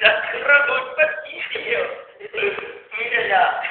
La cerramos por aquí, tío. Mírala.